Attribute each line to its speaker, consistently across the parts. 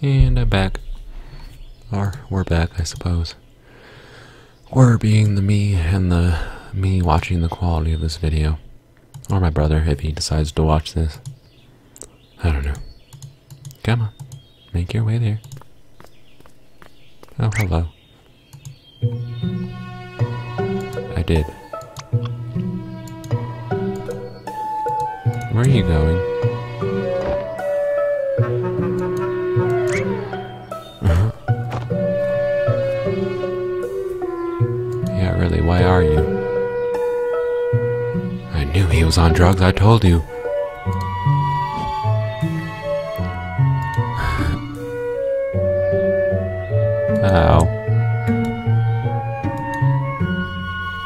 Speaker 1: And I'm back. Or we're back, I suppose. We're being the me and the me watching the quality of this video. Or my brother if he decides to watch this. I don't know. Come on. Make your way there. Oh, hello. I did. Where are you going? Why are you? I knew he was on drugs, I told you. Ow.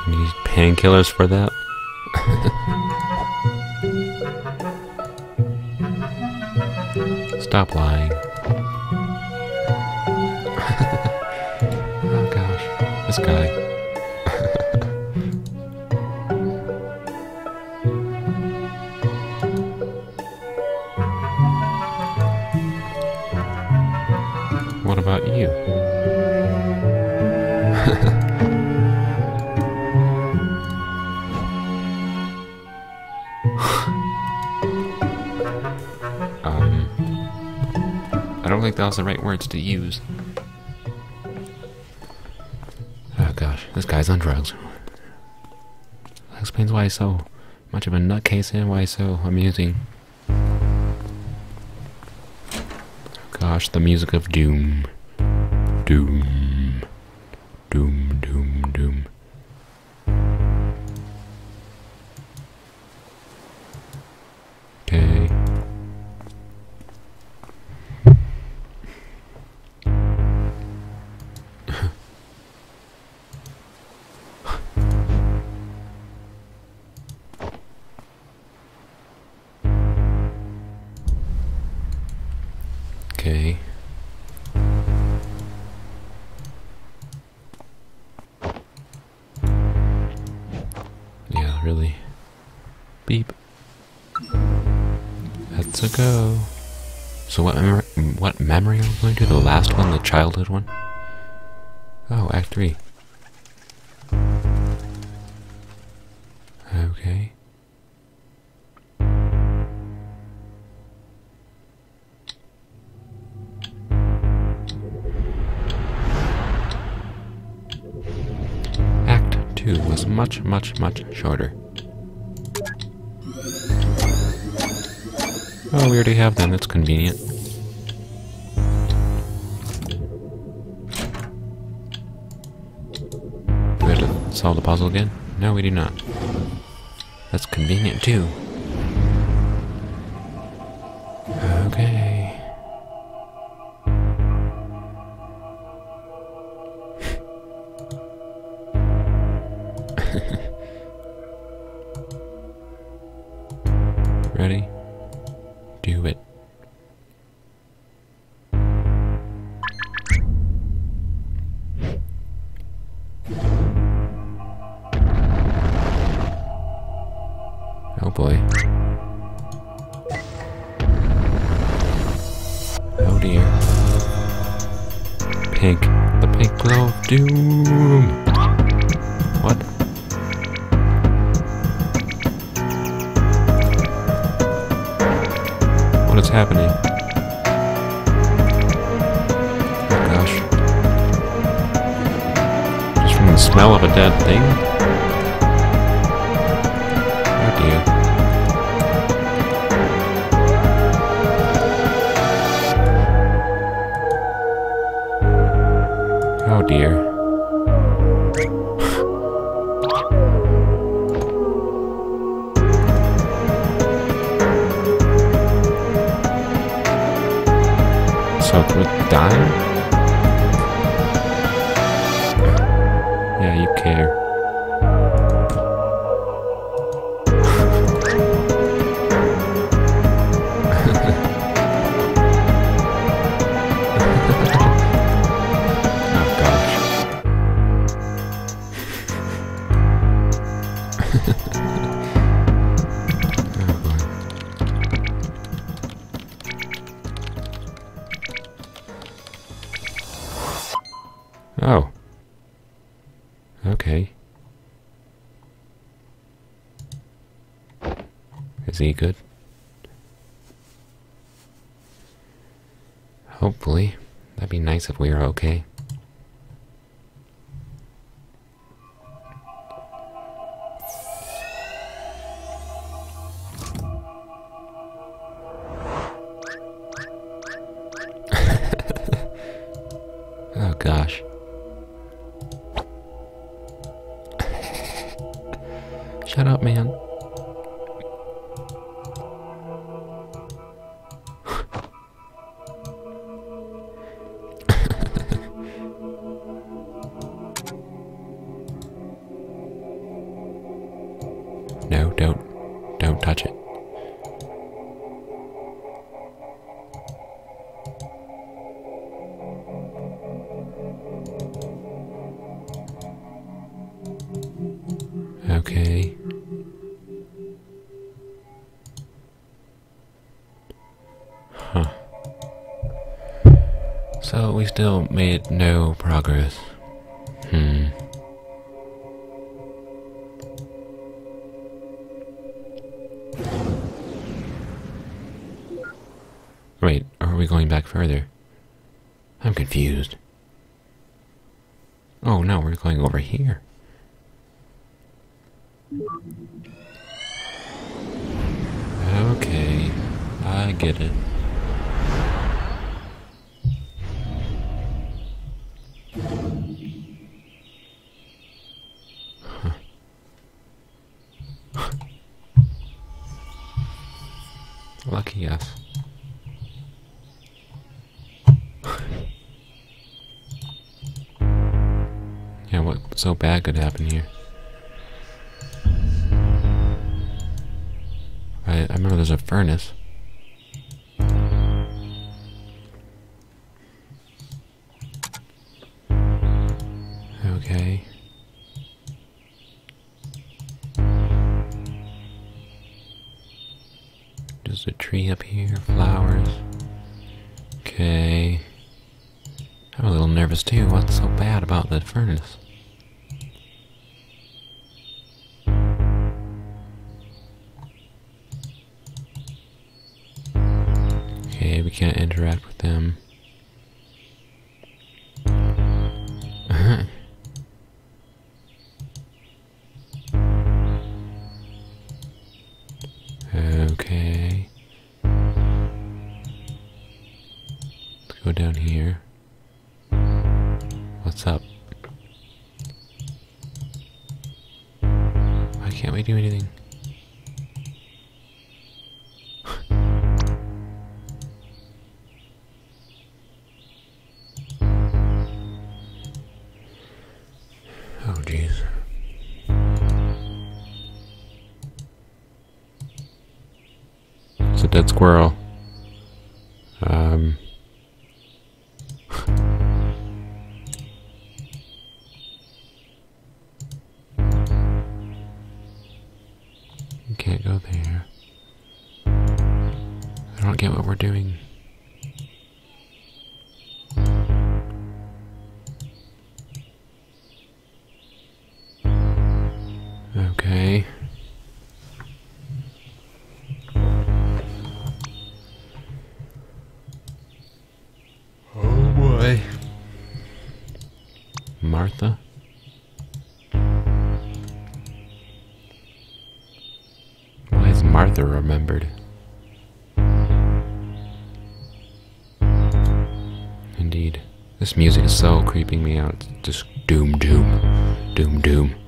Speaker 1: You need painkillers for that? Stop lying. About you? um, I don't think that was the right words to use. Oh gosh, this guy's on drugs. That explains why he's so much of a nutcase and why he's so amusing. Gosh, the music of doom. Doom. Doom, really. Beep. That's a go. So what, mem what memory am we going to do? The last one, the childhood one? Oh, Act 3. Much, much, much shorter. Oh, we already have them. That's convenient. Do we have to solve the puzzle again? No, we do not. That's convenient too. Good? Hopefully. That'd be nice if we were okay. Don't. Don't touch it. Okay. Huh. So we still made no progress. Confused. Oh no, we're going over here. Okay, I get it. Yeah, what so bad could happen here? I, I remember there's a furnace. Okay. Just a tree up here, flowers. Okay. I'm a little nervous too. What's so bad about the furnace? Interact with them. Dead squirrel. This music is so creeping me out. Just doom, doom, doom, doom.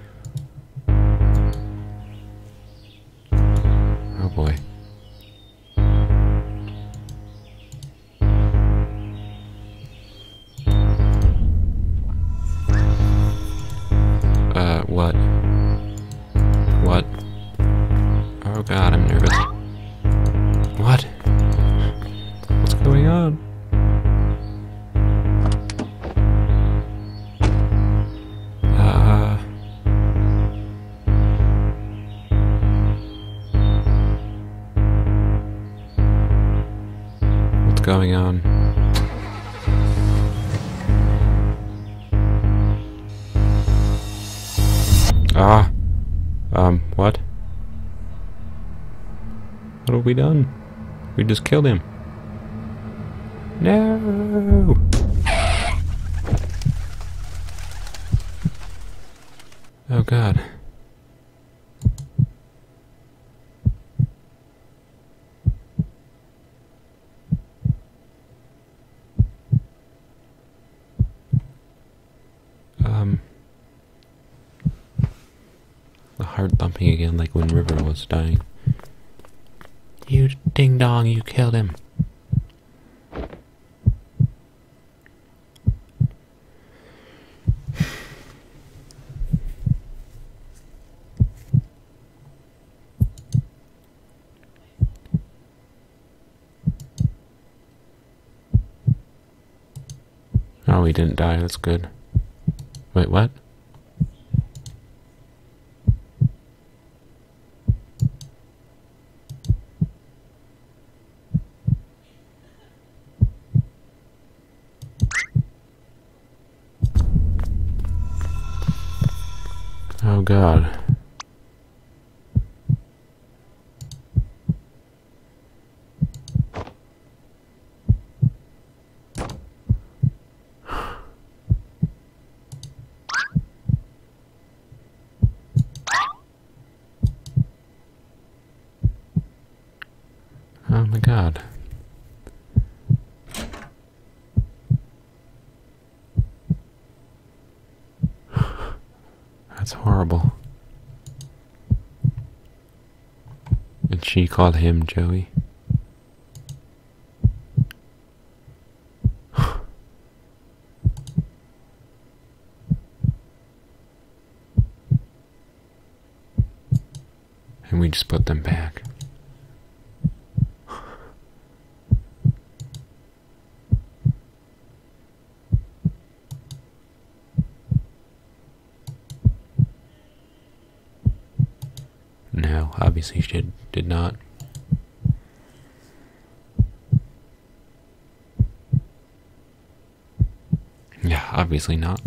Speaker 1: going on. Ah. Um, what? What have we done? We just killed him. No! Thumping again, like when River was dying. You ding dong, you killed him. Oh, he didn't die. That's good. Wait, what? Oh god. Oh my god. That's horrible. And she called him Joey. and we just put them back. No, obviously she did, did not. Yeah, obviously not.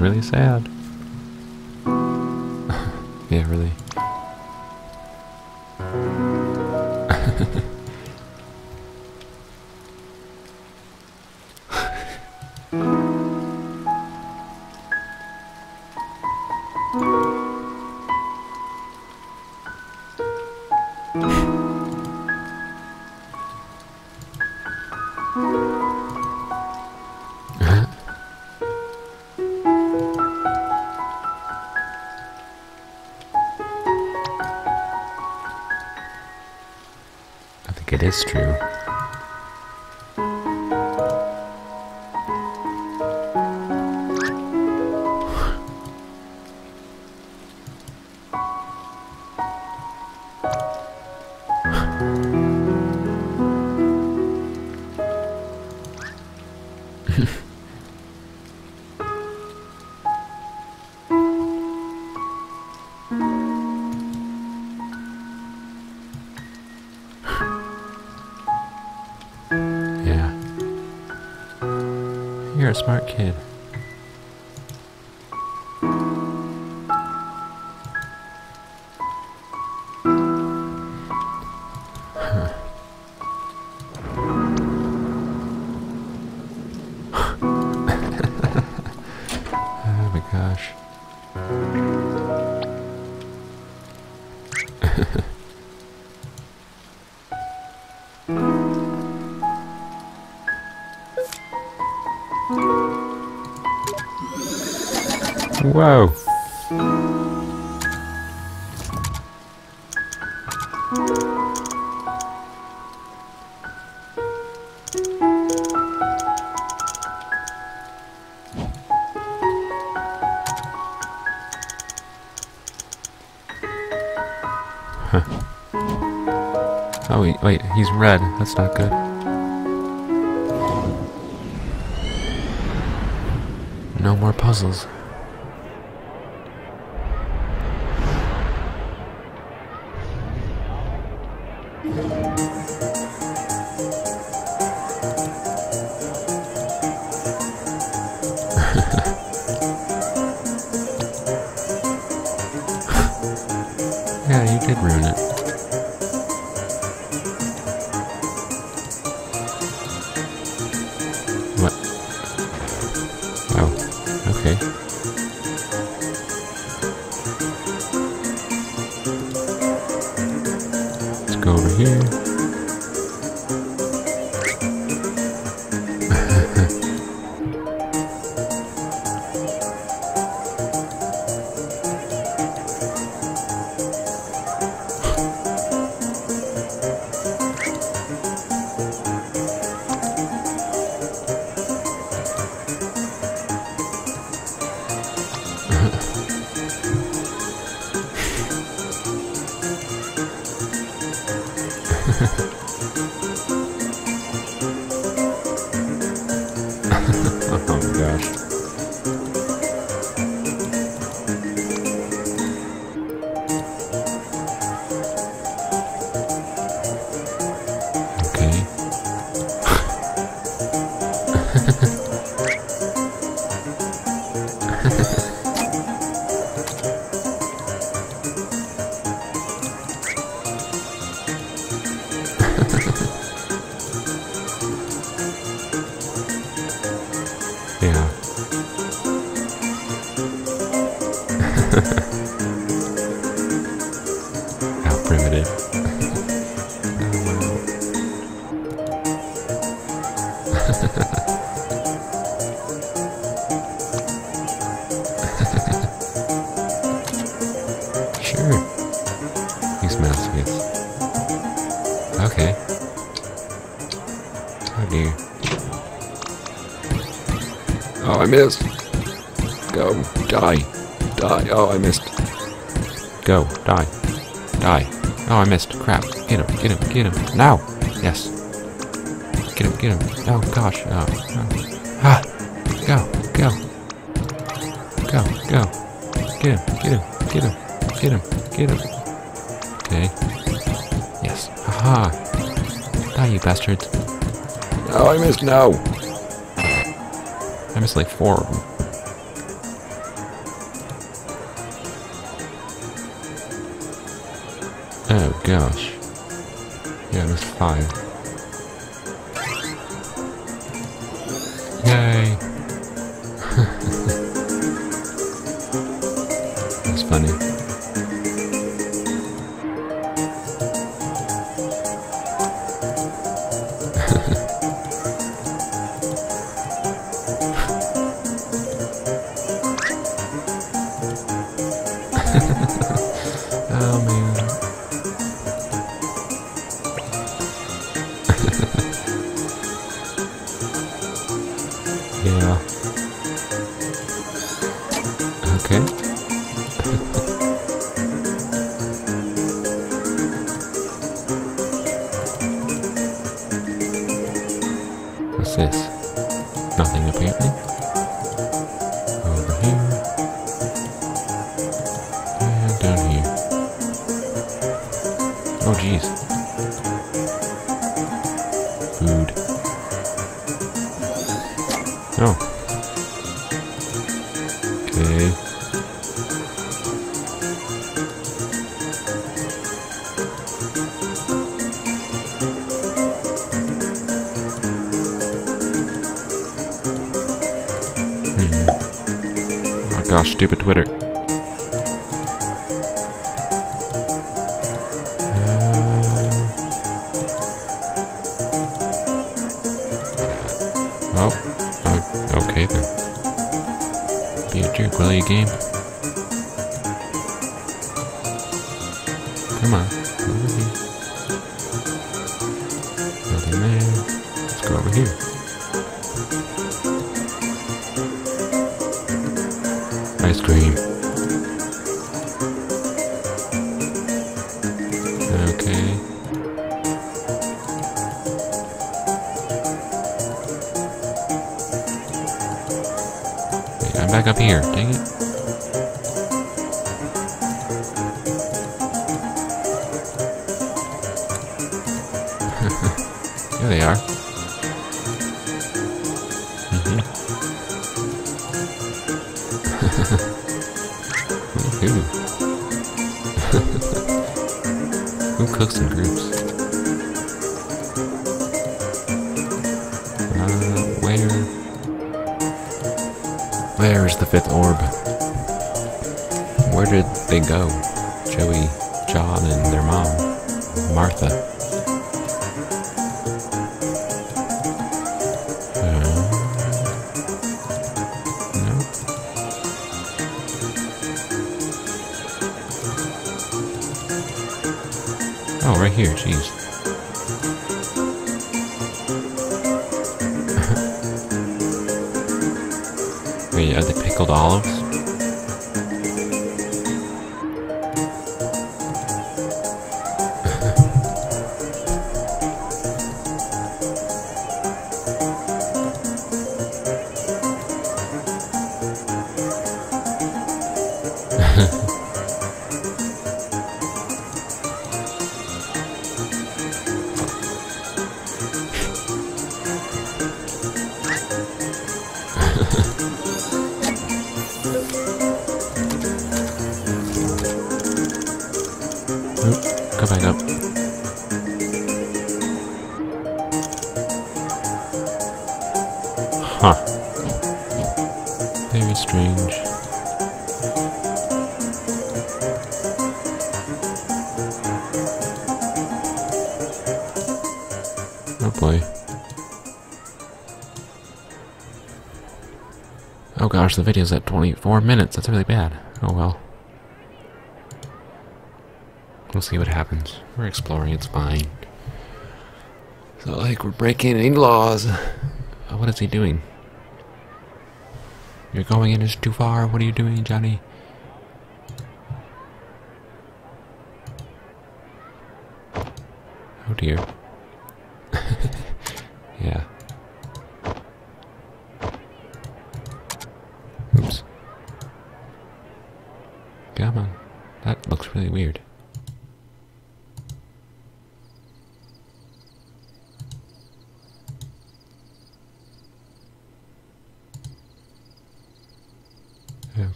Speaker 1: Really sad. yeah, really. I You're a smart kid. Whoa. Oh, wait, wait, he's red. That's not good. No more puzzles. Oh my gosh. Missed. Go. Die. Die. Oh, I missed. Go. Die. Die. Oh, I missed. Crap. Get him. Get him. Get him. Now. Yes. Get him. Get him. Oh, gosh. Oh, oh. Ah. Go. Go. Go. Go. Get him. Get him. Get him. Get him. Get him. Okay. Yes. Haha. Die, you bastards. Oh, I missed. No. I missed like four of them. Oh gosh. Yeah, missed five. Yeah. Okay. Twitter. Oh, oh, okay then. Be a jerk, will you, game? Come on, over here. Nothing there. Let's go over here. Up here. Dang it. Orb? Where did they go? Joey, John, and their mom, Martha. Uh. Oh, right here, jeez. Pickled olives? Oh gosh, the video's at 24 minutes. That's really bad. Oh well. We'll see what happens. We're exploring, it's fine. So, like, we're breaking any laws. Uh, What is he doing? You're going in just too far. What are you doing, Johnny? Oh dear.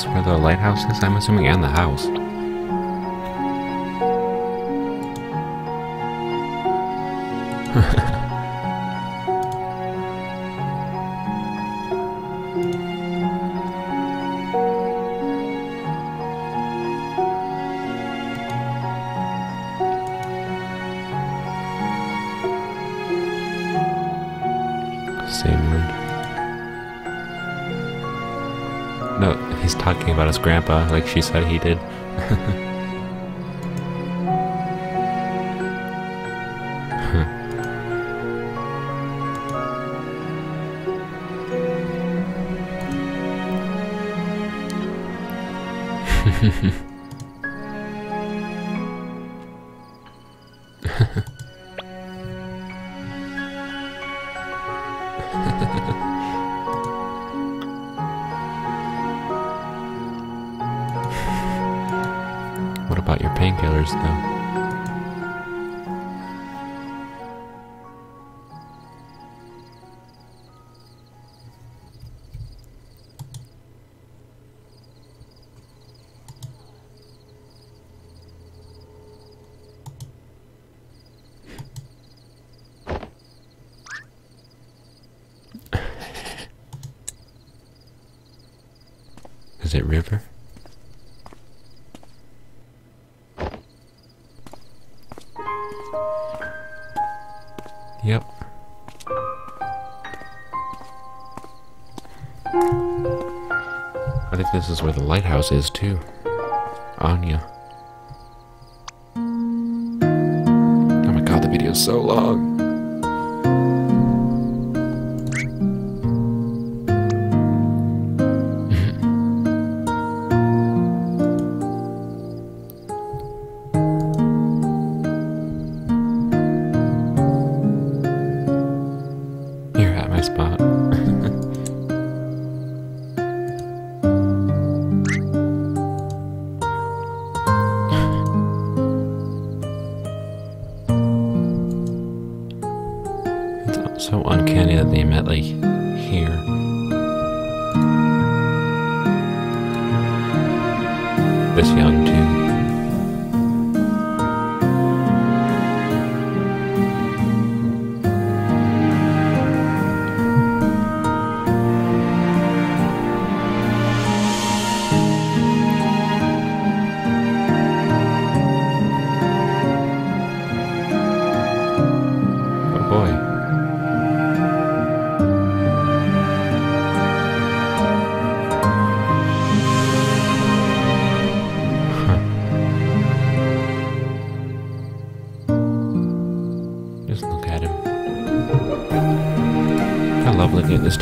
Speaker 1: Isn't where the lighthouse is? I'm assuming, and the house. his grandpa, like she said he did. your painkillers, is where the lighthouse is too. Anya. Oh my god, the video's so long.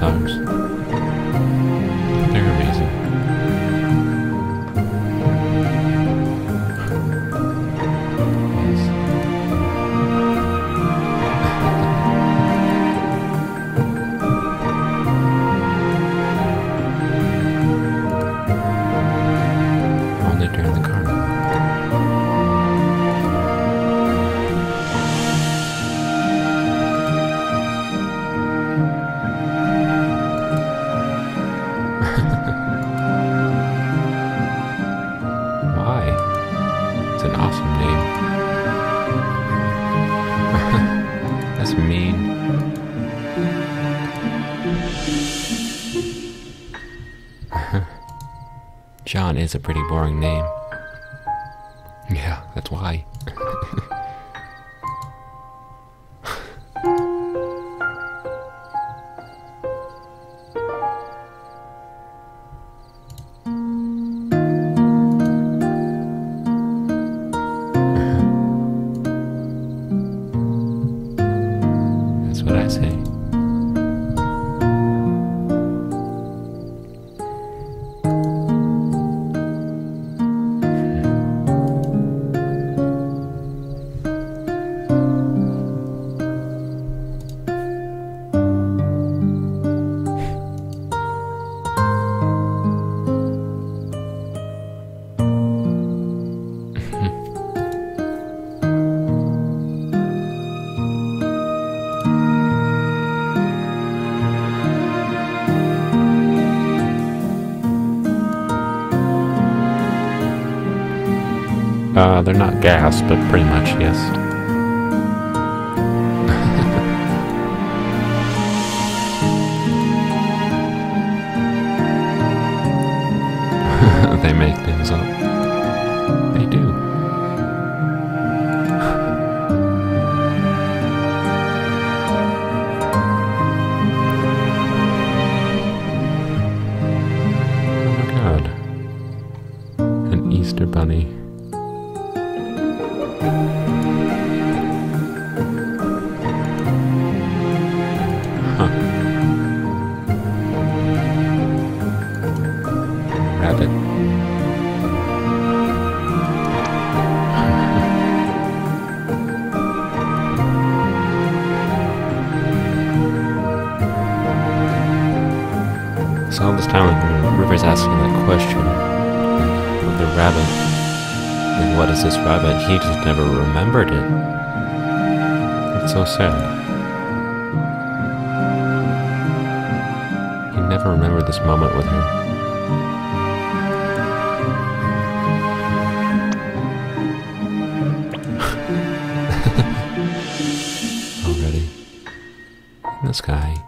Speaker 1: Love is a pretty boring name. Yeah, that's why. That's what I say. They're not gas, but pretty much, yes. they make things up. They do. Oh my god. An Easter bunny. He just never remembered it. It's so sad. He never remembered this moment with her. Already. In the sky.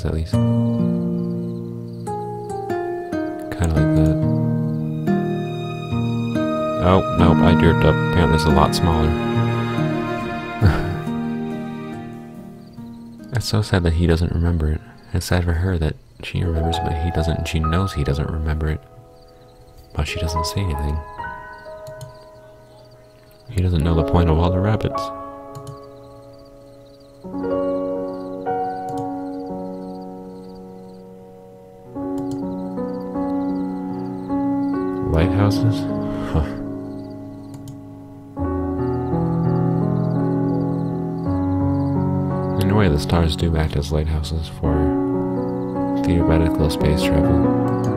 Speaker 1: Is at least. Kind of like that. Oh, nope, I dirt up. Apparently, it's a lot smaller. it's so sad that he doesn't remember it. It's sad for her that she remembers, but he doesn't. She knows he doesn't remember it, but she doesn't say anything. He doesn't know the point of all the rabbits. In a way, the stars do act as lighthouses for theoretical space travel.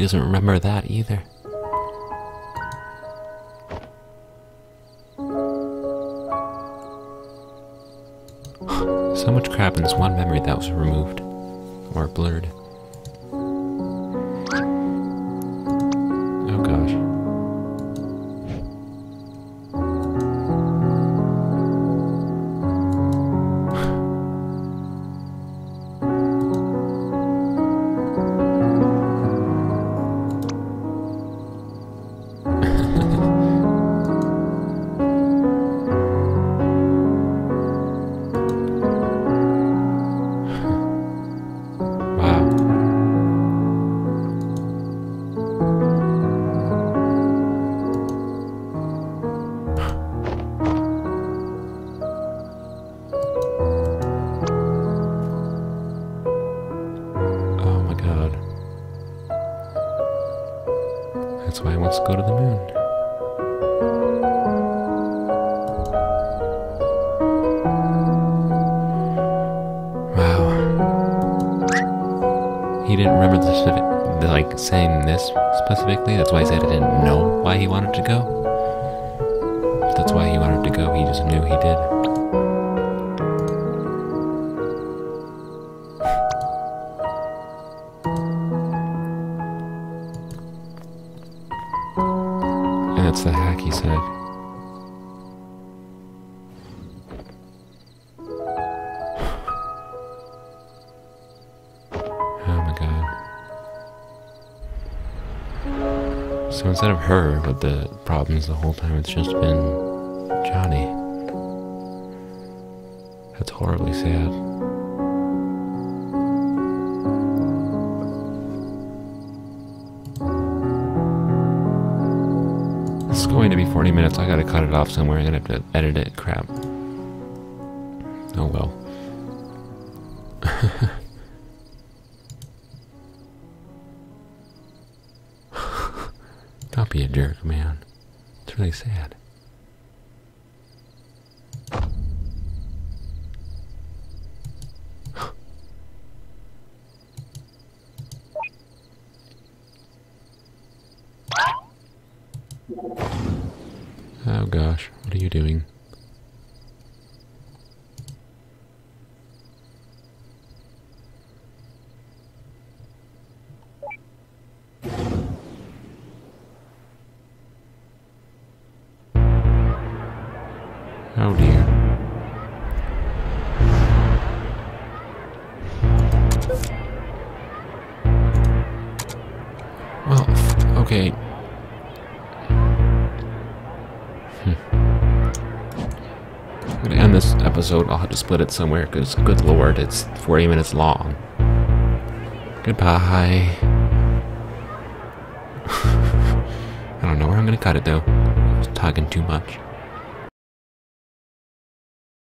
Speaker 1: He doesn't remember that either. so much crap in this one memory that was removed or blurred. The moon. Wow. He didn't remember the specific, the, like saying this specifically. That's why he said he didn't know why he wanted to go. If that's why he wanted to go. He just knew he did. Her with the problems the whole time, it's just been Johnny. That's horribly sad. It's going to be 40 minutes. I gotta cut it off somewhere. I'm gonna have to edit it. Crap. Don't be a jerk, man. It's really sad. Episode. I'll have to split it somewhere because, good lord, it's 40 minutes long. Goodbye. I don't know where I'm gonna cut it though. I was talking too much.